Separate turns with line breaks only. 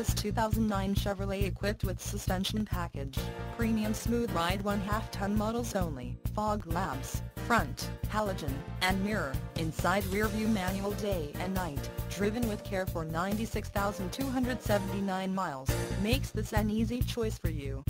This 2009 Chevrolet equipped with suspension package, premium smooth ride 1 half ton models only, fog lamps, front, halogen, and mirror, inside rear view manual day and night, driven with care for 96,279 miles, makes this an easy choice for you.